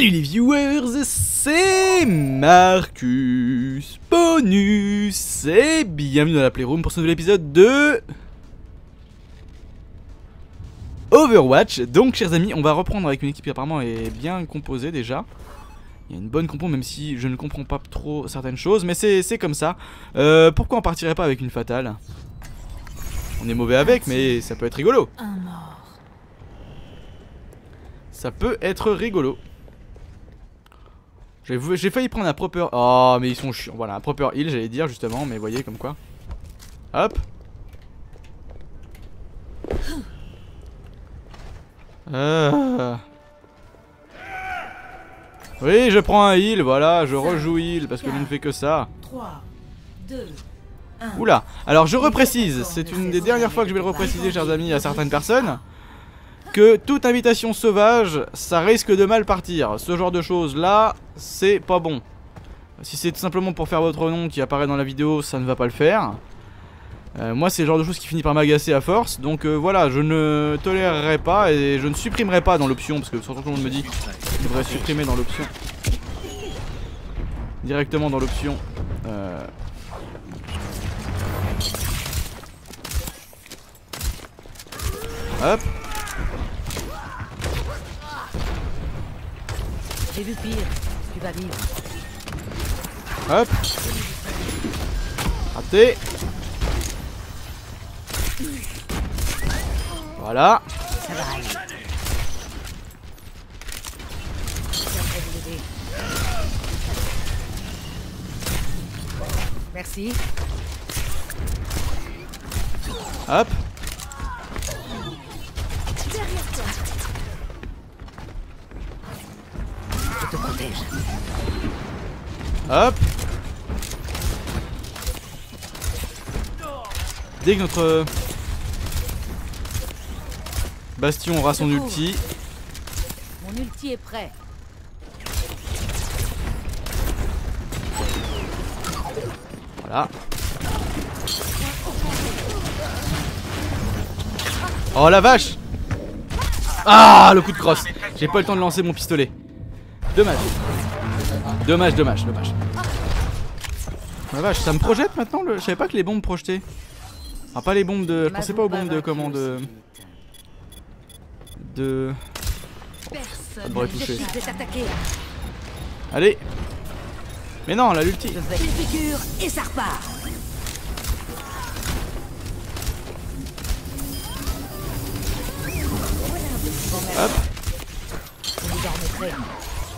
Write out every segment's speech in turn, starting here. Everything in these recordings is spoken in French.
Salut les viewers, c'est Marcus Bonus et bienvenue dans la Playroom pour ce nouvel épisode de Overwatch. Donc chers amis, on va reprendre avec une équipe qui apparemment est bien composée déjà. Il y a une bonne compo même si je ne comprends pas trop certaines choses, mais c'est comme ça. Euh, pourquoi on partirait pas avec une fatale? On est mauvais avec, mais ça peut être rigolo. Ça peut être rigolo. J'ai failli prendre un proper... Oh, mais ils sont chiants. Voilà, un proper heal, j'allais dire justement, mais voyez comme quoi. Hop. Euh... Oui, je prends un heal, voilà, je rejoue heal parce que je ne fais que ça. 3, 2, 1. Oula, alors je reprécise, c'est une des dernières fois que je vais le repréciser, chers amis, à certaines personnes que toute invitation sauvage, ça risque de mal partir. Ce genre de choses là, c'est pas bon. Si c'est tout simplement pour faire votre nom qui apparaît dans la vidéo, ça ne va pas le faire. Euh, moi, c'est le genre de choses qui finit par m'agacer à force. Donc euh, voilà, je ne tolérerai pas et je ne supprimerai pas dans l'option. Parce que surtout tout le monde me dit qu'il devrait supprimer dans l'option. Directement dans l'option. Euh... Hop. J'ai vu pire. Tu vas vivre. Hop. Raté. Voilà. Ça va aller. Merci. Hop. Hop Dès que notre Bastion aura son ulti. Mon ulti est prêt. Voilà. Oh la vache Ah le coup de crosse J'ai pas le temps de lancer mon pistolet. Dommage. Dommage, dommage, dommage. La vache, ça me projette maintenant le... Je savais pas que les bombes projetaient. Ah pas les bombes de... Je pensais pas aux bombes de comment de... De... Ça devrait toucher. Allez. Mais non, la l'ulti. Et ça repart. Hop.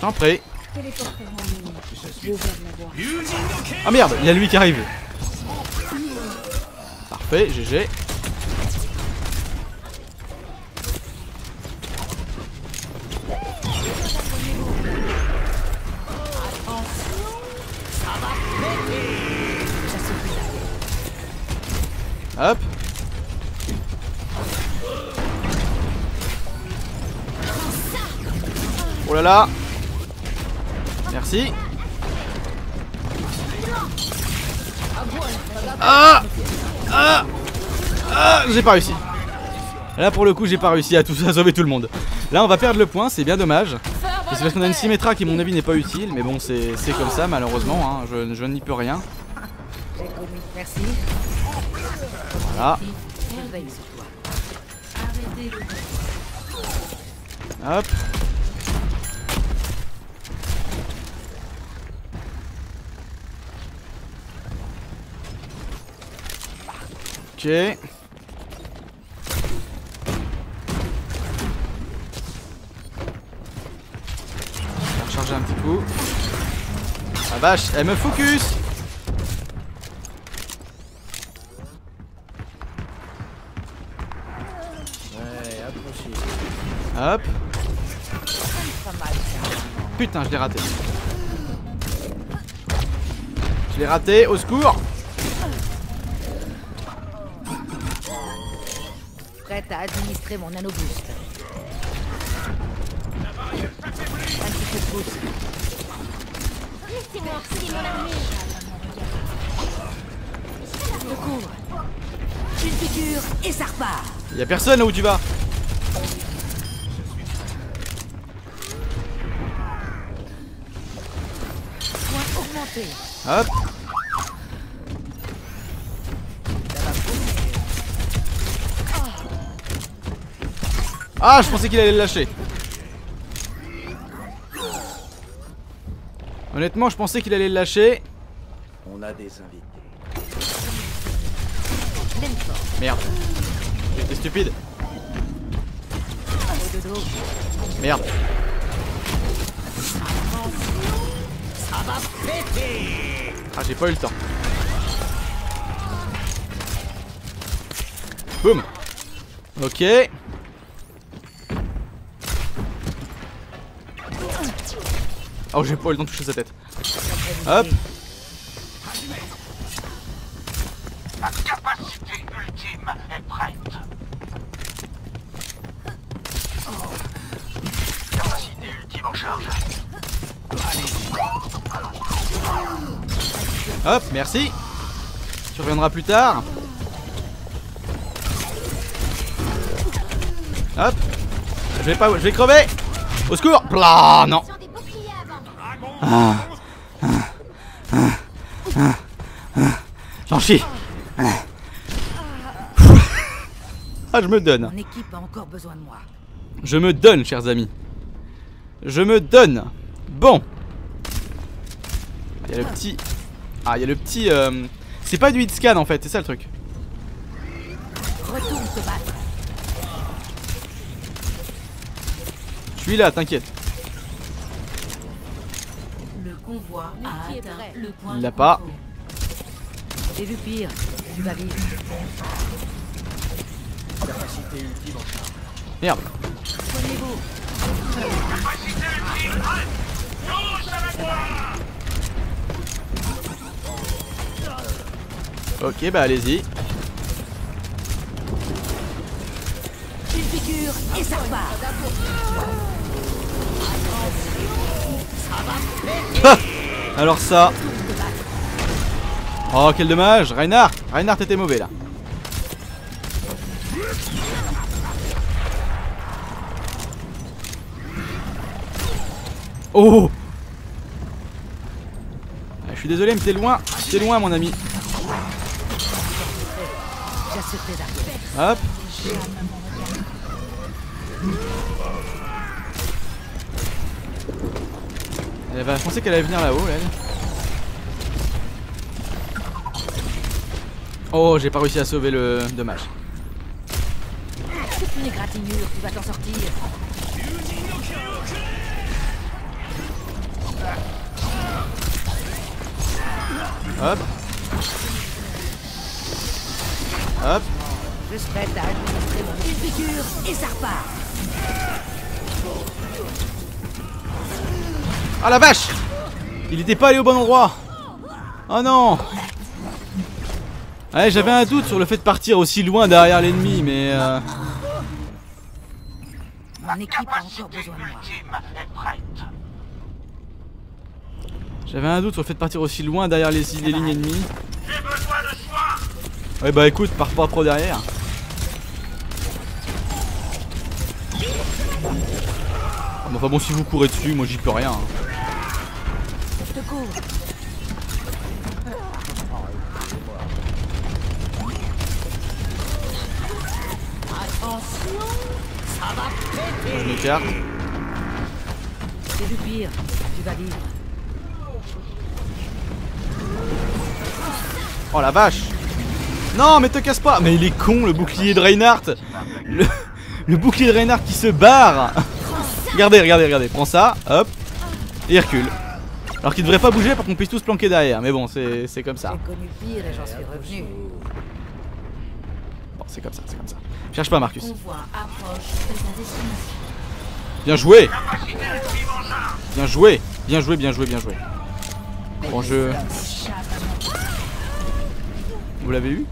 T'en prie ah merde, il y a lui qui arrive. Parfait, GG. Hop. Oh là là Ah Ah Ah J'ai pas réussi. Là pour le coup j'ai pas réussi à, tout, à sauver tout le monde. Là on va perdre le point, c'est bien dommage. C'est parce qu'on a une Symmetra qui mon avis n'est pas utile, mais bon c'est comme ça malheureusement, hein. je, je n'y peux rien. Voilà. Hop. Ok. Recharger un petit coup. La vache, elle me focus Ouais, Hop. Putain, je l'ai raté. Je l'ai raté, au secours prête à administrer mon nanoboost. Un petit coup de pouce. Laissez-moi harceler mon armée. Je couvre. Une piqûre et ça repart. Y'a personne là où tu vas. Point augmenté. Hop. Ah, je pensais qu'il allait le lâcher. Honnêtement, je pensais qu'il allait le lâcher. On a des invités. Merde. J'étais stupide. Merde. Ah, j'ai pas eu le temps. Boum. Ok. Oh, j'ai pas eu le temps de toucher sa tête. Hop. La capacité ultime est prête. Capacité ultime en charge. Hop, merci. Tu reviendras plus tard. Hop. Je vais pas, je vais crever. Au secours. Plah, non. Boucliers avant. J'en chie. Ah, je me donne. Mon équipe a encore besoin de moi. Je me donne, chers amis. Je me donne. Bon. Il y a le petit. Ah, il y a le petit. euh, C'est pas du hit scan en fait, c'est ça le truc. Retourne te battre. Je suis là, t'inquiète. Le convoi a Multi est atteint prêt. le point Il l'a pas. J'ai vu pire. Tu vas vivre. Capacité ultime en charge. Merde. Soignez-vous. Ok, bah allez-y. Une piqûre et ça repart. Alors ça. Oh, quel dommage. Reinhardt. Reinhardt était mauvais là. Oh Ah, Je suis désolé, mais t'es loin. T'es loin, mon ami. Hop. Elle va, je pensais qu'elle allait venir là-haut, là. elle. Oh, j'ai pas réussi à sauver le dommage. C'est une égratignure, tu vas t'en sortir. Hop. Hop. Je prête à administrer mon piqûre et ça repart. Ah la vache Il était pas allé au bon endroit Oh non Ouais, j'avais un doute sur le fait de partir aussi loin derrière l'ennemi, mais... euh, Mon équipe a encore besoin de moi. J'avais un doute sur le fait de partir aussi loin derrière les, les lignes ennemies. J'ai besoin de soins. Ouais bah écoute, pars pas trop derrière. Enfin bon, si vous courez dessus, moi j'y peux rien. hein. Je m'écarte. J'ai vu pire. Tu vas vivre. Oh la vache Non mais te casse pas Mais il est con le bouclier de Reinhardt le, le bouclier de Reinhardt qui se barre Regardez, regardez, regardez. Prends ça, hop, et il recule. Alors qu'il devrait pas bouger pour qu'on puisse tous planquer derrière. Mais bon, c'est c'est comme ça. J'ai connu pire et j'en suis revenu. C'est comme ça, c'est comme ça. Cherche pas Marcus. Bien joué Bien joué Bien joué, bien joué, bien joué. Bon je... Vous l'avez eu?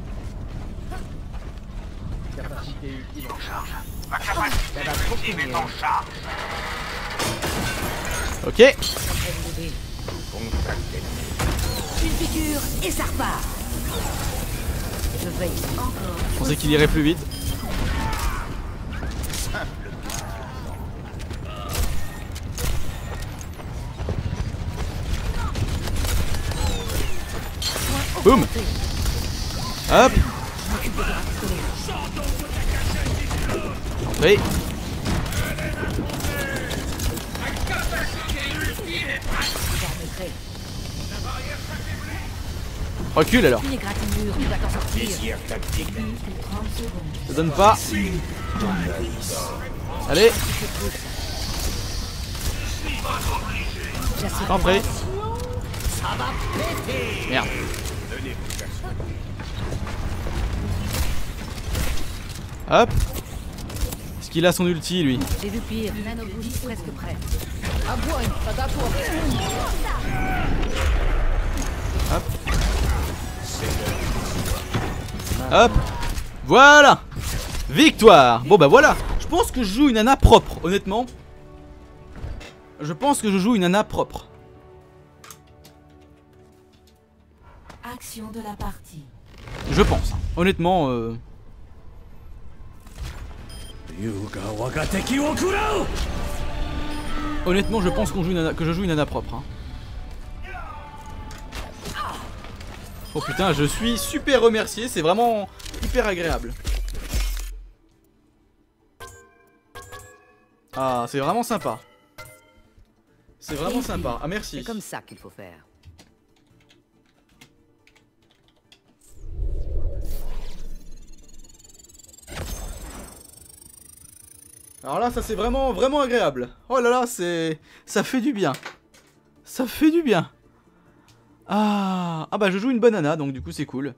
Ok. Une piqûre et ça repart. Je pensais qu'il irait plus vite. Boum. Hop. Entrez Recule alors. Ça donne pas. Allez. T'en prie. Merde. Hop. Est-ce qu'il a son ulti lui J'ai vu pire. presque prêt. Hop. Hop Voilà Victoire Bon bah voilà Je pense que je joue une nana propre, honnêtement. Je pense que je joue une nana propre. Action de la partie. Je pense. Honnêtement, euh... Honnêtement, je pense qu'on joue une nana- que je joue une nana propre. hein. Oh putain, je suis super remercié, c'est vraiment hyper agréable. Ah, c'est vraiment sympa. C'est vraiment sympa. Ah merci. C'est comme ça qu'il faut faire. Alors là, ça c'est vraiment, vraiment agréable. Oh là là, c'est, ça fait du bien. Ça fait du bien. Ah, ah bah je joue une bonne Anna, donc du coup c'est cool.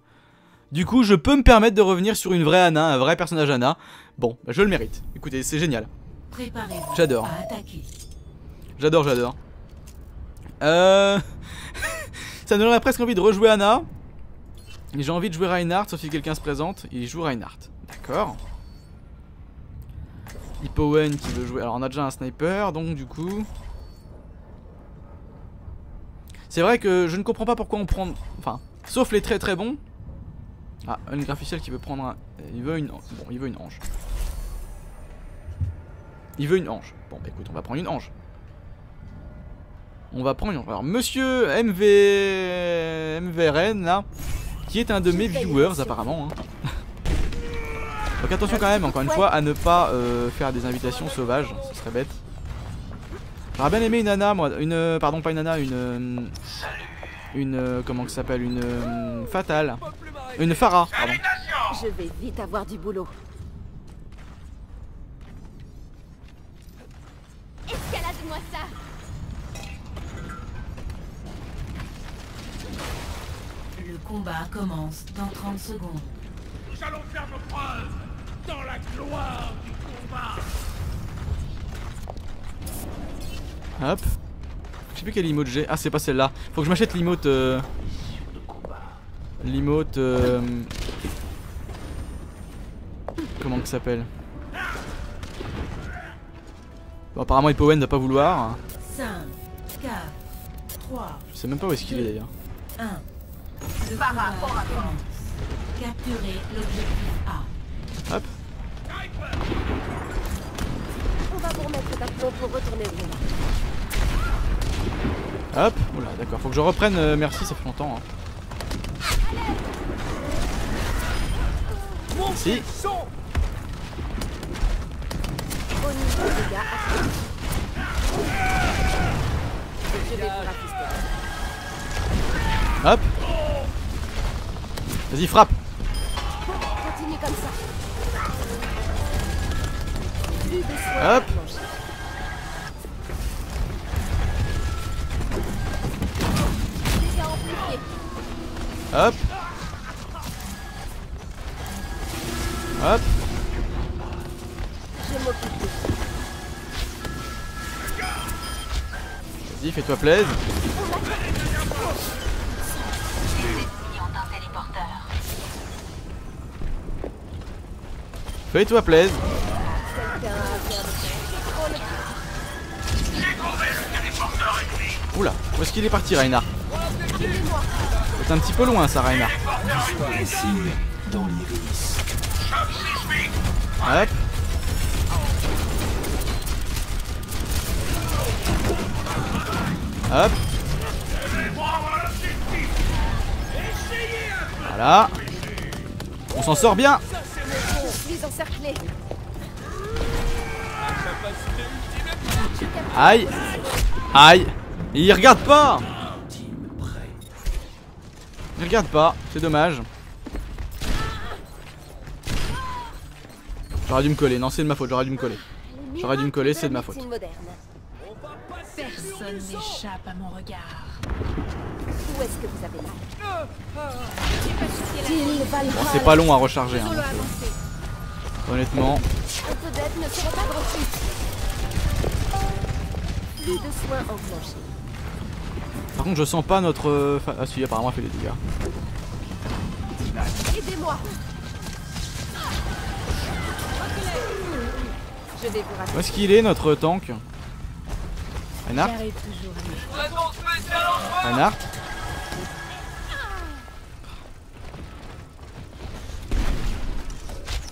Du coup, je peux me permettre de revenir sur une vraie Anna, un vrai personnage Anna. Bon, bah, je le mérite. Écoutez, c'est génial. J'adore. J'adore, j'adore. Euh... ça me donnerait presque envie de rejouer Anna. J'ai envie de jouer Reinhardt, sauf si quelqu'un se présente. Il joue Reinhardt. D'accord. Hippowen qui veut jouer. Alors on a déjà un sniper, donc du coup... C'est vrai que je ne comprends pas pourquoi on prend... Enfin, sauf les très très bons. Ah, un graphical qui veut prendre un... Il veut une... Bon, il veut une ange. Il veut une ange. Bon, bah écoute, on va prendre une ange. On va prendre une ange. Alors, monsieur MV... MVRN, là, qui est un de mes viewers, apparemment. hein. Donc attention quand même, encore une fois, à ne pas euh, faire des invitations sauvages. Ce serait bête. J'aurais bien aimé une nana, moi. Une... euh, Pardon, pas une nana, une... euh, Une... euh, Comment que ça s'appelle Une... Fatale. Une Farah, pardon. Je vais vite avoir du boulot. Escalade-moi ça Le combat commence dans 30 secondes. Nous allons faire nos preuves dans la gloire du combat. Hop. Je sais plus quelle emote j'ai. Ah, c'est pas celle-là. Faut que je m'achète l'emote. Euh... L'emote. Euh... Comment que ça s'appelle? Bon, apparemment, Hippowen va pas vouloir. 5, 4, 3, Je sais même pas où est-ce qu'il est d'ailleurs. 1. Le combat commence. Capturez l'objectif A. Hop. On va d'aplomb pour retourner au boulot. Hop. Oula, d'accord. Faut que je reprenne. euh, merci, ça fait longtemps. hein. Si. Au niveau des gars, Je vais vous rafister. Hop. Vas-y, frappe. Continue comme ça. Hop. Hop. Hop. Vas-y, fais-toi plaisir. Fais-toi plaisir. Oula, où est-ce qu'il est parti, Reinhardt? C'est un petit peu loin, ça, Reinhardt. Hop. Hop. Voilà. On s'en sort bien. Aïe. Aïe. Il regarde pas. Il regarde pas. C'est dommage. J'aurais dû me coller. Non, c'est de ma faute. J'aurais dû me coller. J'aurais dû me coller, c'est de ma faute. Personne n'échappe à mon regard. Où est-ce que vous avez mal Bon, c'est pas long à recharger. hein. Honnêtement. Plus de soins enclenchés. Par contre, je sens pas notre. euh, Ah, si, apparemment, elle fait des dégâts. Aidez-moi. Où est-ce qu'il est notre tank? Toujours à mes Reinhardt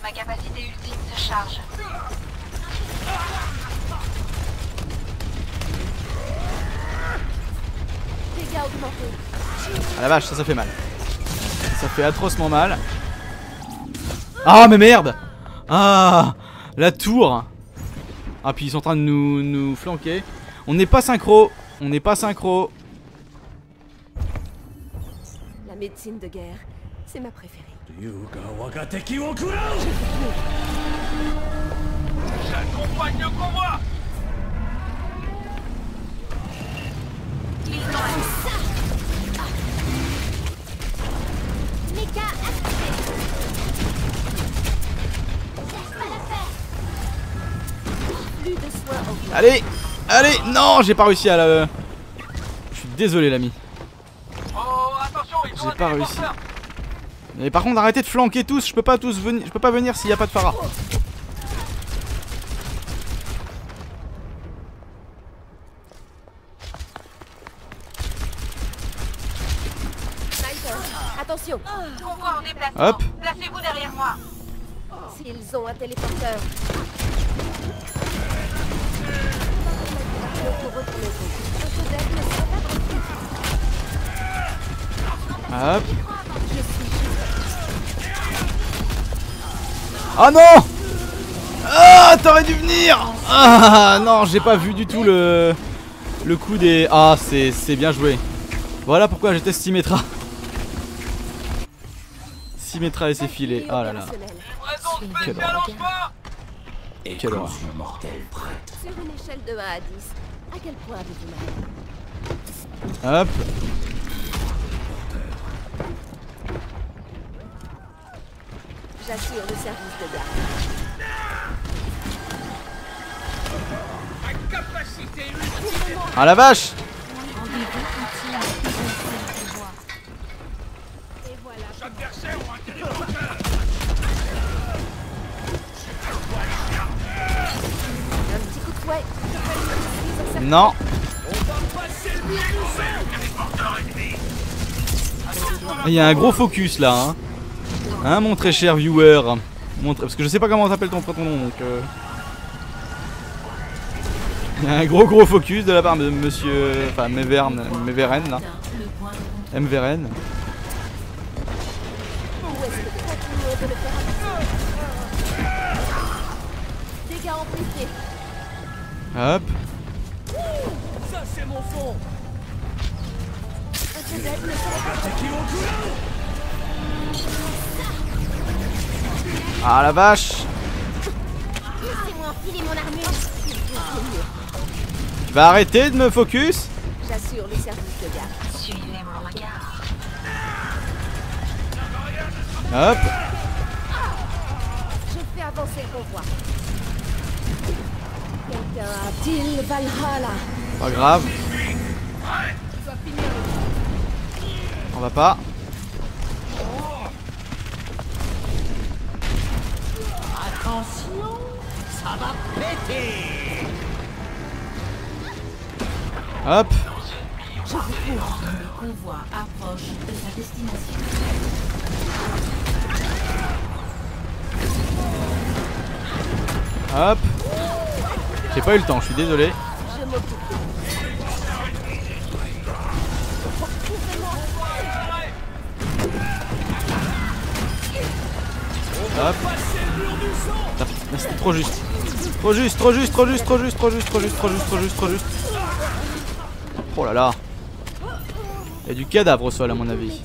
Ma capacité ultime se charge. Dégâts augmentés. Ah la vache, ça, ça fait mal. Ça fait atrocement mal. Ah, mais merde Ah La tour Ah, puis ils sont en train de nous, nous flanquer. On n'est pas synchro. On n'est pas synchro. La médecine de guerre, c'est ma préférée. J'accompagne le convoi Allez Allez Non, j'ai pas réussi à la... Je suis désolé, l'ami. Oh, attention, il faut J'ai un pas réussi. Mais par contre, arrêtez de flanquer tous. Je peux pas tous venir. Je peux pas venir s'il y a pas de. Sniper, attention. Hop. Placez-vous derrière moi. S'ils ont un téléporteur. Ah non Ah T'aurais dû venir Ah non, j'ai pas vu du tout le le coup des. Ah, c'est c'est bien joué. Voilà pourquoi j'étais Symmetra. Symmetra et ses filets. Ah là là. Quelle horreur. Quelle horreur. Sur une échelle de 1 à 10, à quel point avez-vous mal Hop. J'assure le service de garde. Ah la vache. Non. Il y a un gros focus là. Hein, Hein, mon très cher viewer. Parce que je sais pas comment t'appelles ton, ton nom donc. euh, Il y a un gros gros focus de la part de monsieur. Enfin, Mevern, Meveren là. Mveren. Hop. Ça, c'est mon fond Ah la vache Laissez-moi enfiler mon armure. Tu vas arrêter de me focus J'assure le service de garde. Suivez mon regard. Hop. Je fais avancer le convoi. Quelqu'un a-t-il Valhalla? Pas grave. On va pas. Attention, ça va péter. Hop. Je vous le convoi approche de sa destination. Hop. J'ai pas eu le temps, je suis désolé. Hop. C'était trop juste. Trop juste, trop juste, trop juste, trop juste, trop juste, trop juste, trop juste, trop juste, trop juste. Oh là là. Il y a du cadavre au sol à mon avis.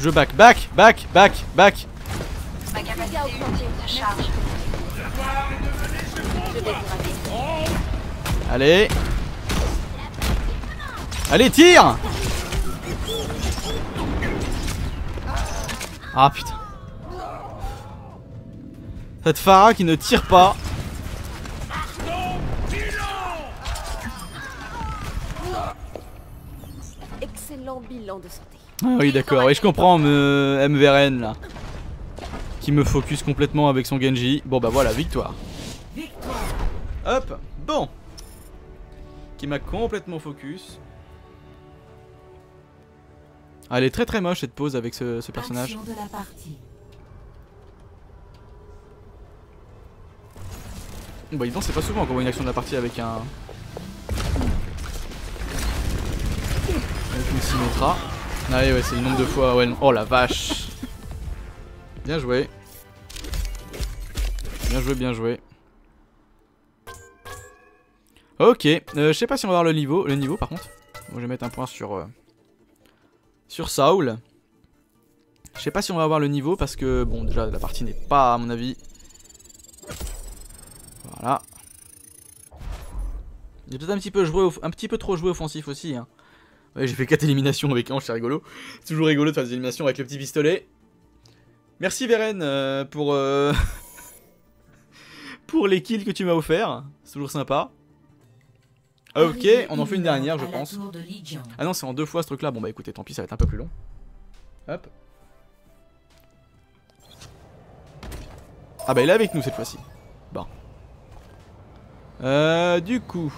Je back, back, back, back, back. Allez. Allez, tire Ah putain. Cette Farah qui ne tire pas. Excellent bilan de santé. Ah oui d'accord, oui je comprends me... MVRN là. Qui me focus complètement avec son Genji. Bon bah voilà, victoire. Hop, bon. Qui m'a complètement focus. Ah, elle est très très moche cette pose avec ce, ce personnage. De la partie. Bah évidemment c'est pas souvent qu'on voit une action de la partie avec un... Avec une Symmetra. Ah ouais, ouais c'est le nombre de fois, ouais. Oh la vache Bien joué. Bien joué, bien joué. Ok, euh, je sais pas si on va voir le niveau, le niveau par contre. Bon, je vais mettre un point sur... euh, sur Saul. Je sais pas si on va avoir le niveau parce que, bon déjà la partie n'est pas à mon avis voilà. J'ai peut-être un petit peu joué, un petit peu trop joué offensif aussi. Hein. J'ai fait 4 éliminations avec Ange, c'est rigolo. Toujours rigolo de faire des éliminations avec le petit pistolet. Merci Veren euh, pour euh, pour les kills que tu m'as offert. C'est toujours sympa. Ok, on en fait une dernière, je pense. Ah non, c'est en deux fois ce truc-là. Bon bah écoutez, tant pis, ça va être un peu plus long. Hop. Ah bah il est avec nous cette fois-ci. Bon. Euh, du coup.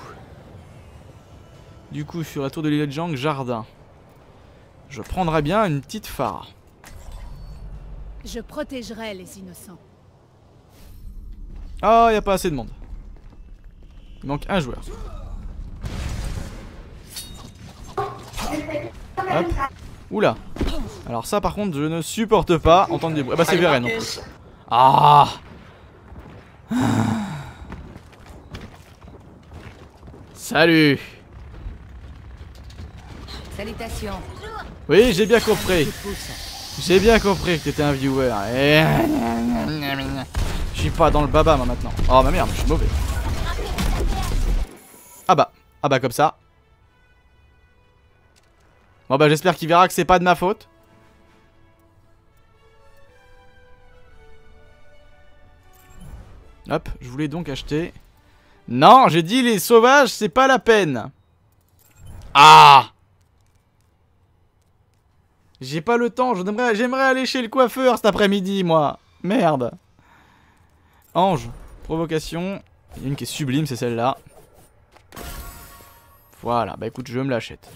Du coup, sur la tour de l'île de Jang, jardin. Je prendrais bien une petite phare. Je protégerai les innocents. Ah, il a pas assez de monde. Il manque un joueur. Hop. Oula. Alors ça par contre je ne supporte pas entendre des bruits. Ah bah c'est Veren en plus. Ah Salut Salutations. Oui j'ai bien compris. J'ai bien compris que t'étais un viewer. Et- Je suis pas dans le baba moi maintenant. Oh ma merde, je suis mauvais. Ah bah, ah bah comme ça. Bon bah j'espère qu'il verra que c'est pas de ma faute. Hop, je voulais donc acheter. Non, j'ai dit les sauvages, c'est pas la peine. Ah J'ai pas le temps, j'aimerais aller chez le coiffeur cet après-midi, moi. Merde. Ange, provocation. Il y a une qui est sublime, c'est celle-là. Voilà, bah écoute, je me l'achète.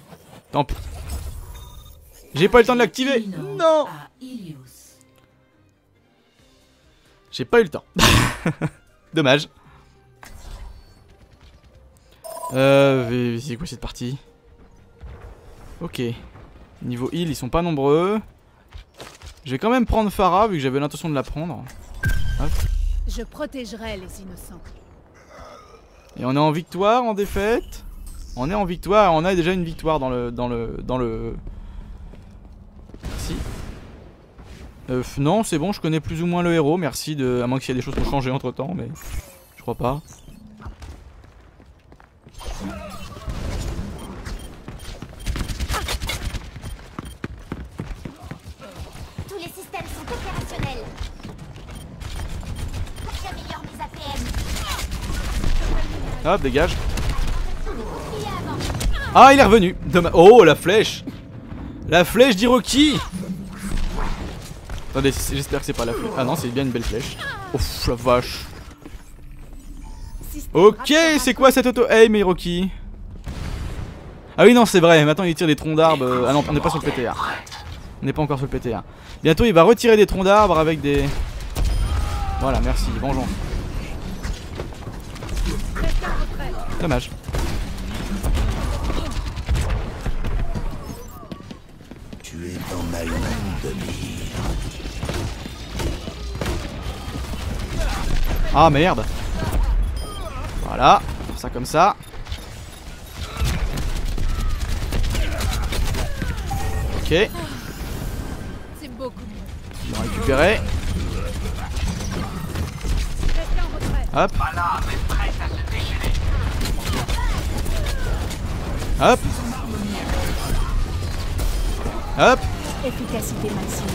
Tant pis. J'ai pas eu le temps de l'activer. Non. J'ai pas eu le temps. Dommage. Euh, c'est quoi cette partie? Ok. Niveau heal, ils sont pas nombreux. Je vais quand même prendre Farah vu que j'avais l'intention de la prendre. Je protégerai les innocents. Et on est en victoire, en défaite On est en victoire, on a déjà une victoire dans le... dans le... dans le... Euh, non, c'est bon, je connais plus ou moins le héros, merci de... À moins qu'il y ait des choses qui ont changé entre temps, mais... Je crois pas. Tous les systèmes sont opérationnels. J'améliore mes APM. Hop, dégage. Ah, il est revenu. Oh, la flèche. La flèche d'Hiroki. Attendez, j'espère que c'est pas la flèche. Ah non, c'est bien une belle flèche. Ouf, la vache. Ok, c'est quoi cette auto-aim, Rocky Ah oui, non, c'est vrai. Maintenant, il tire des troncs d'arbres. Euh, ah non, on n'est pas sur le PTR. On n'est pas encore sur le PTR. Bientôt, il va retirer des troncs d'arbres avec des... Voilà, merci. Vengeance. Dommage. Tu es dans ma de mire. Ah merde Voilà, faire ça comme ça. Ok, C'est beaucoup mieux. on va récupérer. Hop. Hop. Hop. Efficacité maximale.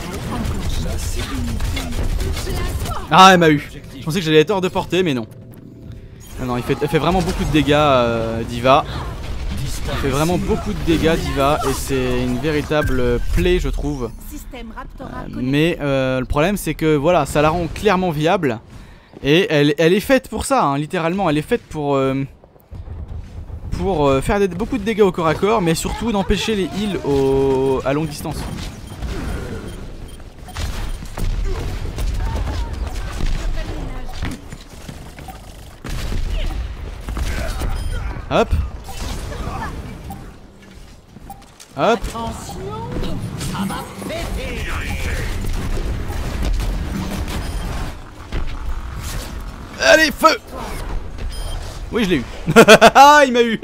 Ah, elle m'a eu. Je pensais que j'allais être hors de portée, mais non. Non, non, il fait, elle fait vraiment beaucoup de dégâts, euh, Diva. Elle fait vraiment beaucoup de dégâts, Diva, et c'est une véritable plaie, je trouve. Connecté. Mais euh, le problème, c'est que voilà, ça la rend clairement viable. Et elle, elle est faite pour ça, hein, littéralement. Elle est faite pour. euh, pour euh, faire des- beaucoup de dégâts au corps à corps, mais surtout d'empêcher les heals au, à longue distance. Hop. Hop. Allez, feu Oui, je l'ai eu. ah, il m'a eu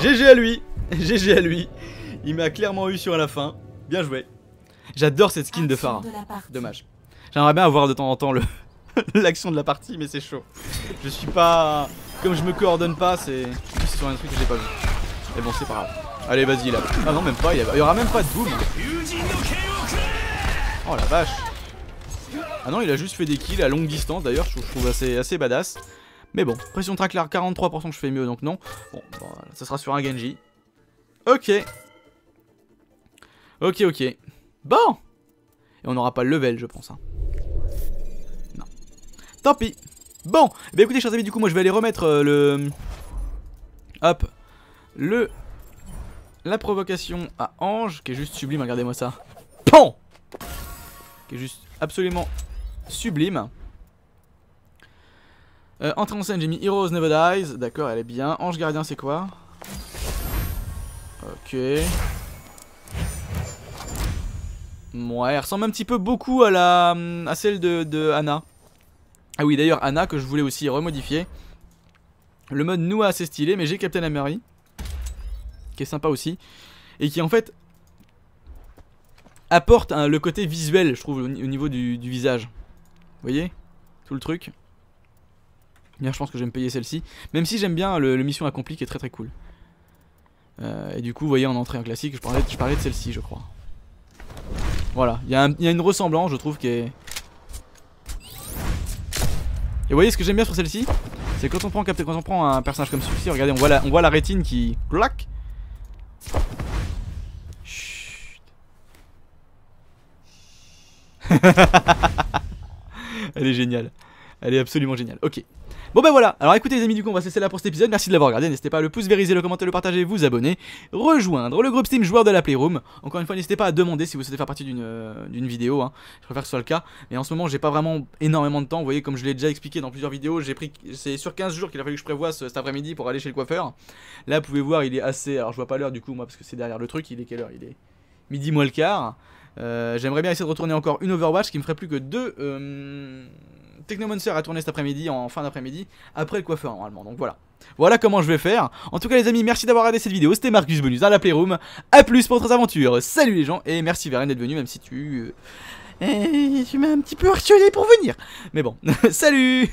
GG à lui GG à lui Il m'a clairement eu sur la fin. Bien joué. J'adore cette skin de partie. Dommage. J'aimerais bien avoir de temps en temps le l'action de la partie, mais c'est chaud. Je suis pas... Comme je me coordonne pas, c'est... Sur un truc que j'ai pas vu. Mais bon, c'est pas grave. Allez, vas-y, là. Ah non, même pas, il y, aura même pas de boom. Oh la vache. Ah non, il a juste fait des kills à longue distance, d'ailleurs, je, trouve assez, assez badass. Mais bon, pression track là, 43% je fais mieux, donc non. Bon, ça sera sur un Genji. Ok. Ok, ok. Bon Et on n'aura pas le level, je pense. hein. Non. Tant pis. Bon, bien écoutez, chers amis, du coup, moi je vais aller remettre euh, le. Hop. Le. La provocation à Ange, qui est juste sublime, regardez-moi ça. PON Qui est juste absolument sublime. Euh, entrée en scène, j'ai mis Heroes Never Dies. D'accord, elle est bien. Ange gardien, c'est quoi? Ok. Ouais, elle ressemble un petit peu beaucoup à la à celle de, de Anna. Ah oui, d'ailleurs, Anna, que je voulais aussi remodifier. Le mode Noah assez stylé, mais j'ai Captain America. Qui est sympa aussi. Et qui en fait apporte le côté visuel, je trouve, au, ni- au niveau du, visage. Vous voyez? Tout le truc. D'ailleurs, je pense que je vais me payer celle-ci. Même si j'aime bien le, mission accomplie qui est très très cool. Euh, et du coup, vous voyez, en entrée en classique, je parlais, de celle-ci, je crois. Voilà, il y, y a une ressemblance, je trouve, qui est. Et vous voyez ce que j'aime bien sur celle-ci C'est quand on prend un personnage comme celui-ci, regardez, on voit la, rétine qui. Clac Chut. Elle est géniale. Elle est absolument géniale. Ok. Bon ben voilà, alors écoutez les amis du coup on va se laisser là pour cet épisode, merci de l'avoir regardé, n'hésitez pas à le pouce vériser, le commenter, le partager, vous abonner, rejoindre le groupe Steam joueur de la Playroom, encore une fois n'hésitez pas à demander si vous souhaitez faire partie d'une euh, vidéo, hein. je préfère que ce soit le cas, mais en ce moment j'ai pas vraiment énormément de temps, vous voyez comme je l'ai déjà expliqué dans plusieurs vidéos, j'ai pris, c'est sur 15 jours qu'il a fallu que je prévoie ce- cet après-midi pour aller chez le coiffeur, là vous pouvez voir il est assez, alors je vois pas l'heure du coup moi parce que c'est derrière le truc, il est quelle heure? Il est midi moins le quart, Euh, j'aimerais bien essayer de retourner encore une Overwatch qui me ferait plus que deux euh, Technomancer à tourner cet après-midi, en fin d'après-midi, après le coiffeur normalement. Donc voilà. Voilà comment je vais faire. En tout cas les amis, merci d'avoir regardé cette vidéo. C'était Marcus Bonus à la Playroom. A plus pour votre aventure. Salut les gens et merci Veren d'être venu même si tu... euh, eh, tu m'as un petit peu harcelé pour venir. Mais bon, salut